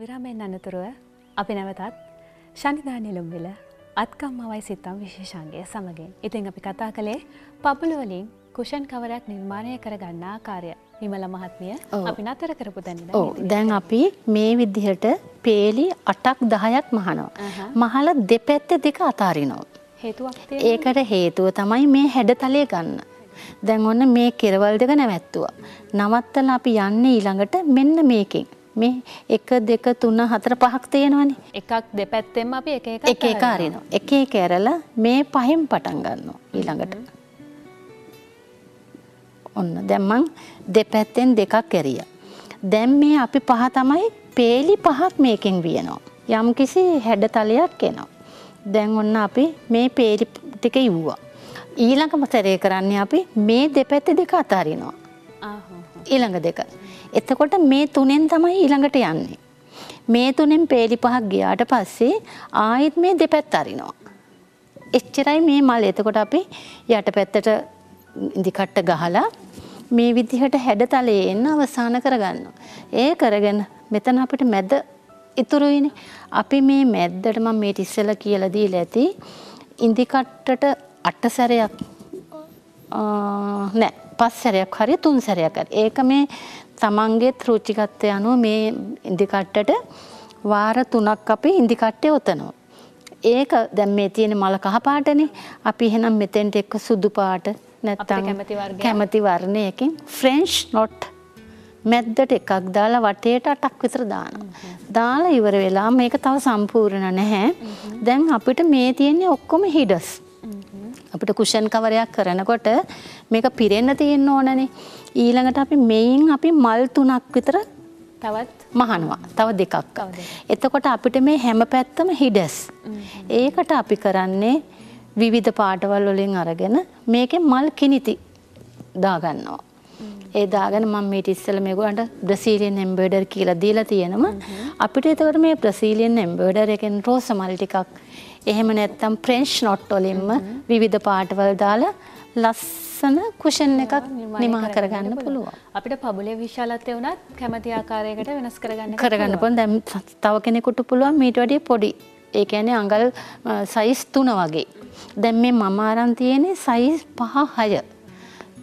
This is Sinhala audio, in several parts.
විරාමෙන් අනතුරුව අපි නැවතත් ශනිදා නිලුම්විල අත්කම් මවයි සිත්තම් විශේෂන්ගේ සමගින්. ඉතින් අපි කතා කළේ පපුළුවලින් කුෂන් කවරයක් නිර්මාණය කරගන්න ආකාරය. විමල මහත්මිය අපි නතර කරපු දැන්න. දැන් අපි මේ විදිහට පේලි අටක් දහයක් මහනවා. මහල දෙපැත්ත දෙක අතාරිනවා. ඒකට හේතුව තමයි මේ හැඩතලය ගන්න. දැන් ඔන්න මේ කෙරවල් දෙක නැවැත්තුව. නවත්තල අපි යන්න ඊළඟට මෙන්න මේකින්. මේ එක දෙක තුන්න හතර පහක් තියෙනවනි. එකක් දෙපැත්තෙම අපි එක එක එක අරිනවා. එක එක ඇරලා මේ පහෙන් පටන් ගන්නවා ඊළඟට. ඔන්න දැම්මං දෙපැත්තෙන් දෙකක් ඇරිය. දැම් මේ අපි පහ තමයි පේලි පහක් මේකෙන් වියනවා. යම් කිසි හැඩතලයක් එනවා. දැන් ඔන්න අපි මේ පේලි ටික ඉව්වා. ඊළඟම සැරේ කරන්නේ අපි මේ දෙපැත්ත දෙක අතාරිනවා ඊළඟ දෙක එතකොට මේ තුනෙන් තමයි ඊළඟට යන්නේ. මේ තුනෙන් පේලි පහක් ගියාට පස්සේ ආයෙත් මේ දෙපැත්ත අරිනවා. එච්චරයි මේ මල් එතකොට අපි යට පැත්තට ඉදිකට්ට ගහලා මේ විදිහට හැඩතලයේ එන්න අවසාන කරගන්න. ඒ කරගෙන මෙතන අපිට මැද ඉතුරුයිනේ. අපි මේ මැද්දට මම මේ ඉස්සෙල්ලා කියලා දීලා ඇති ඉදිකට්ටට අට සැරයක් නෑ පස් සැරයක් හරි තුන් සැරයක් හරි. ඒක මේ තමන්ගේ රුචිකත්වය අනුව මේ ඉදිකට්ටට වාර තුනක් අපි ඉදිකට්ටේ ඔතනවා. ඒක දැන් මේ තියෙන මල කහපාටනේ අපි එහෙනම් මෙතෙන්ට එක්ක සුදු පාට නැත්තම් කැමති වර්ණයකින් ෆ්‍රෙන්ච් නොට් මැද්දට එකක් දාලා වටේට අටක් විතර දානවා. දාලා ඉවර වෙලා මේක තව සම්පූර්ණ නැහැ. දැන් අපිට මේ තියෙන්නේ ඔක්කොම හිඩස්. අපිට කුෂන් කවරයක් කරනකොට මේක පිරෙන්න තියෙන්න ඕනනේ. ඊළඟට අපි මෙයින් අපි මල් තුනක් විතර තවත් මහනවා තව දෙකක්. එතකොට අපිට මේ හැම පැත්තම හිඩස්. ඒකට අපි කරන්නේ විවිධ පාටවල් වලින් අරගෙන මේකෙන් මල් කිනිති දාගන්නවා. ඒ දාගෙන මම මේ ඉස්සෙල්ලා මේගොල්ලන්ට බ්‍රසීලියන් එම්බ්‍රොයිඩර් කියලා දීලා තියෙනවා. අපිට එතකොට මේ බ්‍රසීලියන් එම්බ්‍රොයිඩර් එකෙන් රෝස මල් ටිකක් එහෙම නැත්නම් ෆ්‍රෙන්ච් නොට් වලින්ම විවිධ පාටවල් දාලා ලස්සන කුෂන් එකක් නිමා කරගන්න පුළුවන්. අපිට පබුලේ විශාලත්වය වුණත් කැමති ආකාරයකට වෙනස් කරගන්න කරගන්න පුළුවන්. දැන් තව කෙනෙකුට පුළුවන් මීට වැඩිය පොඩි. ඒ කියන්නේ අඟල් සයිස් 3 වගේ. දැන් මේ මම අරන් තියෙන්නේ සයිස් 5 6.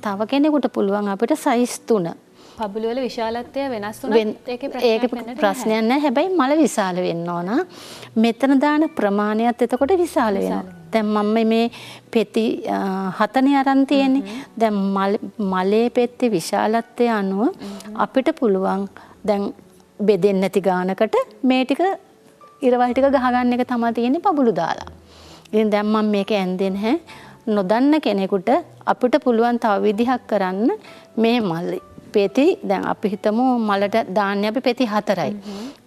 තව කෙනෙකුට පුළුවන් අපිට සයිස් 3. පබුලුවල විශාලත්වය වෙනස් ඒක ප්‍රශ්නයක් නැහැ හැබැයි මල විශාල වෙන්න ඕන. මෙතන දාන ප්‍රමාණයත් එතකොට විශාල වෙනවා. දැන් මම මේ පෙති හතනේ අරන් තියෙන්නේ. දැන් මලේ පෙත්තේ විශාලත්වය අනුව අපිට පුළුවන් දැන් බෙදෙන්නේ නැති ගානකට මේ ටික ඉරවල් ටික ගහගන්න එක තමයි තියෙන්නේ පබුලු දාලා. ඉතින් දැන් මම මේක ඇන්දෙන්නේ නැහැ. නොදන්න කෙනෙකුට අපිට පුළුවන් තව විදිහක් කරන්න මේ මල්ලි පෙති දැන් අපි හිතමු මලට දාන්නේ අපි පෙති හතරයි.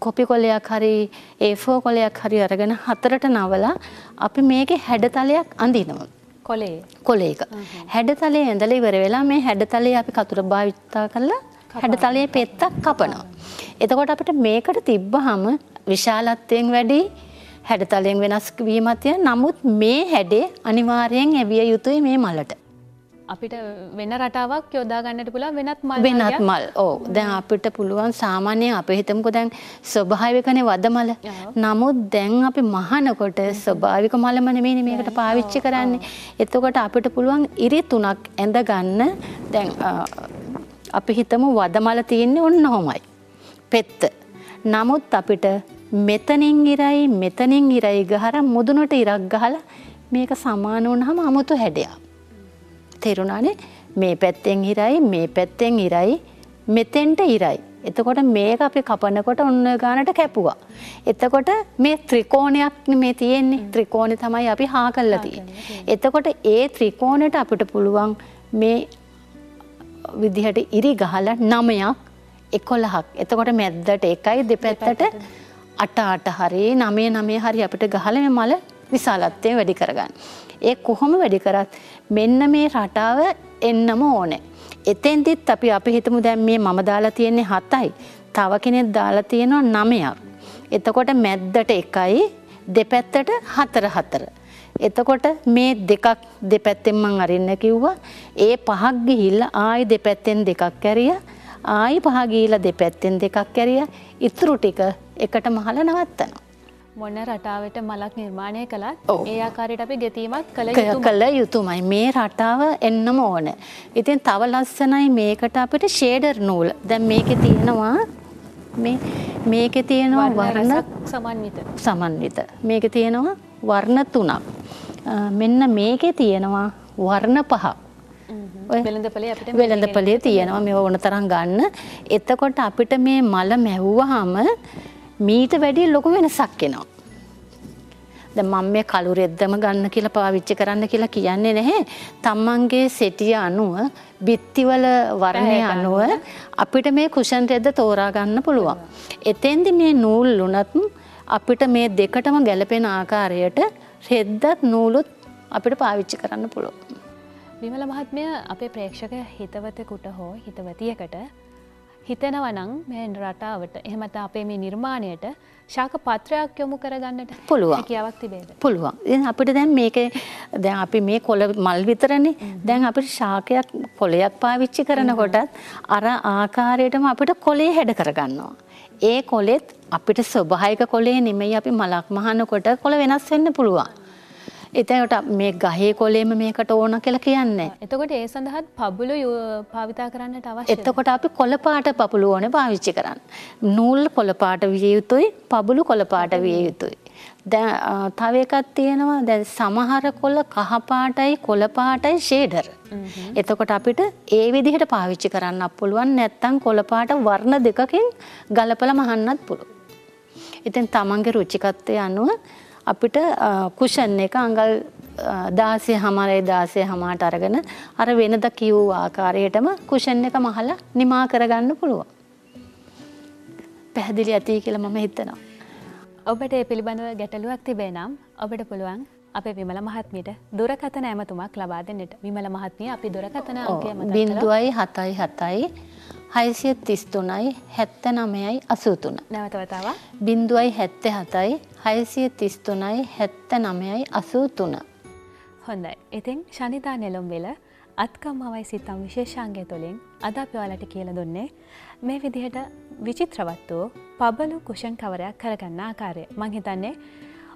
කොපි කොලයක් හරි A4 කොලයක් හරි අරගෙන හතරට නවලා අපි මේකේ හැඩතලයක් අඳිනවා. කොලේ කොලේක. හැඩතලේ ඇඳලා ඉවර වෙලා මේ හැඩතලේ අපි කතුර භාවිතා කරලා හැඩතලයේ පෙත්තක් කපනවා. එතකොට අපිට මේකට තිබ්බහම විශාලත්වයෙන් වැඩි හැඩතලයෙන් වෙනස් වීමත් නමුත් මේ හැඩේ අනිවාර්යෙන් ඇවිය යුතුයි මේ මලට. අපිට වෙන රටාවක් යොදාගන්නට පුළ වෙනත් මල් වෙනත් මල්. ඕ දැන් අපිට පුළුවන් සාමාන්‍යයෙන් අප හිතමකො දැන් ස්වභාවිකනේ වදමල. නමුත් දැන් අපි මහනකොට ස්වභාවික මලමනමේන මේකට පාවිච්චි කරන්නේ. එතකොට අපිට පුළුවන් ඉරි තුනක් ඇඳගන්න දැන් අපි හිතමු වදමල තියෙන්නේ ඔන්න හොමයි පෙත්ත. නමුත් අපිට මෙතනින් ඉරයි මෙතනින් ඉරයි ගහර මුදුනට ඉරක් ගහලා මේක සමාන වුණහම අමුතු හැඩයක් තෙරුණානේ මේ පැත්තෙන් ඉරයි මේ පැත්තෙන් ඉරයි මෙතෙන්ට ඉරයි. එතකොට මේක අපි කපනකොට ඔන්න ගානට කැපුවා. එතකොට මේ ත්‍රිකෝණයක් මේ තියෙන්නේ ත්‍රිකෝණය තමයි අපි හා කල්ලා තියෙන්නේ. එතකොට ඒ ත්‍රිකෝණයට අපිට පුළුවන් මේ විදිහට ඉරි ගහලා නමයක් එකොළහක්. එතකොට මැද්දට එකයි දෙපැත්තට අට අට හරි නමය නමය හරි අපිට ගහල මල විශාලත්වය වැඩි කරගන්න. ඒ කොහොම වැඩි කරත් මෙන්න මේ රටාව එන්නම ඕනේ. එතෙන්දිත් අපි අපි හිතමු දැන් මේ මම දාලා තියෙන්නේ හතයි. තව කෙනෙක් දාලා තියෙනවා නමයක්. එතකොට මැද්දට එකයි දෙපැත්තට හතර හතර. එතකොට මේ දෙකක් දෙපැත්තෙන් මං අරින්න කිව්වා ඒ පහක් ගිහිල්ලා ආයි දෙපැත්තෙන් දෙකක් කැරිය ආයි පහ ගිහිල්ලා දෙපැත්තෙන් දෙකක් කැරිය ඉතුරු ටික එකට මහල නවත්තනවා. මොන්න රටාවට මලක් නිර්මාණය කළත්. ඒ ආකාරයට අපි ගෙතීමක් කළ. කළ යුතුමයි මේ රටාව එන්නම ඕන. ඉතින් තව ලස්සනයි මේකට අපිට ෂේඩර් නූල්. දැන් මේකේ තියෙනවා මේකේ තියෙනවා වර්ණ සමන්විත. සමන්විත. මේකේ තියෙනවා වර්ණ තුනක්. මෙන්න මේකේ තියෙනවා වර්ණ පහක්. වෙළඳපොලේ තියෙනවා මේ ඕන තරම් ගන්න. එතකොට අපිට මේ මල මැව්වහම මීට වැඩිය ලොකු වෙනසක් එනවා. මම මේ කළු රෙද්දම ගන්න කියලා පාවිච්චි කරන්න කියලා කියන්නේ නැහැ. තමන්ගේ සෙටිය අනුව බිත්තිවල වර්ණය අනුව අපිට මේ කුෂන් රෙද්ද තෝරා ගන්න පුළුවන්. එතෙන්දි මේ නූල් උනත් අපිට මේ දෙකටම ගැලපෙන ආකාරයට රෙද්දත් නූලුත් අපිට පාවිච්චි කරන්න පුළුවන්. විමල මහත්මය අපේ ප්‍රේක්ෂක හිතවතකුට හෝ හිතවතියකට හිතනවනං මේ රටාවට එහෙමත අපේ මේ නිර්මාණයට ශාක පත්‍රයක් යොමු කරගන්නට පුළුවන්. හැකියාවක් තිබේද. පුළුවන්. ඉතින් අපිට දැන් මේක දැන් අපි මේ කොළ මල් විතරනේ. දැන් අපිට ශාකයක් කොළයක් පාවිච්චි කරනකොටත් අර ආකාරයටම අපිට කොළේ හැඩ කරගන්නවා. ඒ කොළෙත් අපිට ස්වභාවික කොළේ නෙමෙයි අපි මලක් මහනකොට කොළ වෙනස් වෙන්න පුළුවන්. එතකොට මේ ගහේ කොළේම මේකට ඕන කියලා කියන්නේ. එතකොට ඒ සඳහත් පබුලු භාවිතා කරන්නට අවශ්‍ය එතකොට අපි කොළපාට පපුළු ඕනේ පාවිච්චි කරන්න. නූල් කොළපාට විය යුතුයි, පබුලු කොළපාට විය යුතුයි. දැන් තව එකක් තියෙනවා දැන් සමහර කොළ කහපාටයි කොළපාටයි ෂේඩර්. එතකොට අපිට ඒ විදිහට පාවිච්චි කරන්නත් පුළුවන් නැත්නම් කොළපාට වර්ණ දෙකකින් ගලපලා මහන්නත් පුළුවන්. ඉතින් තමන්ගේ රුචිකත්වය අනුව අපිට කුෂන් එක අඟල් දාසය හමාරයි දාසය හමාට අරගෙන අර වෙනද කිව් ආකාරයටම කුෂන් එක මහලා නිමා කරගන්න පුළුවන්. පැහැදිලි ඇති කියලා මම හිතනවා. ඔබට ඒ පිළිබඳව ගැටලුවක් තිබේ නම් ඔබට පුළුවන් අපේ විමල මහත්මියට දුරකථන ඇමතුමක් ලබා දෙන්නට විමල මහත්මිය අපි කළා. බින්දුවයි හතයි හතයි හයිසිය තිස්තුනයි හැත්ත නමයයි අසූතුන. නැවත වතාවක් බින්දුවයි හැත්ත හතයි හයිසිය තිස්තුනයි හැත්ත නමයයි අසූතුන. හොඳයි. ඉතින් ශනිතා නෙළුම් වෙල අත්කම් අවයි සිතම් විශේෂාංගය තුළින් අද අපි ඔයාලට කියලා දුන්නේ මේ විදිහට විචිත්‍රවත් වූ පබලු කුෂන් කවරයක් කරගන්න ආකාරය. මං හිතන්නේ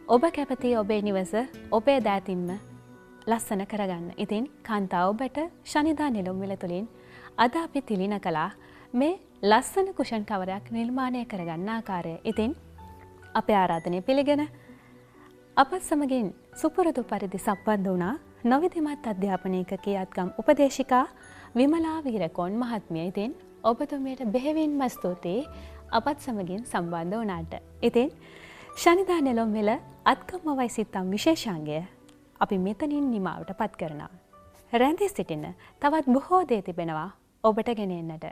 ඔබ කැපති ඔබේ නිවස ඔබේ දෑතින්ම ලස්සන කරගන්න. ඉතින් කාන්තා ඔබට ශනිදා නෙළුම් වෙල තුළින් අද අපි තිලින කලා මේ ලස්සන කුෂන් කවරයක් නිර්මාණය කරගන්න ආකාරය. ඉතින් අපේ ආරාධනය පිළිගෙන අපත් සමගින් සුපුරුදු පරිදි සම්බන්ධ වුණා නොවිධිමත් අධ්‍යාපනයක කියත්ගම් උපදේශිකා විමලා වීරකෝන් මහත්මිය ඉතින් ඔබතුමයට බෙහෙවින්ම ස්තුතියි අපත් සමගින් සම්බන්ධ වනාට. ඉතින් ශනිදා නෙලොම් වෙල අත්කම් අවයි සිත්තම් විශේෂාන්ගය අපි මෙතනින් නිමාවට පත් කරනවා. රැඳී සිටින්න තවත් බොහෝ දේ තිබෙනවා ඔබට ගෙනෙන්නට.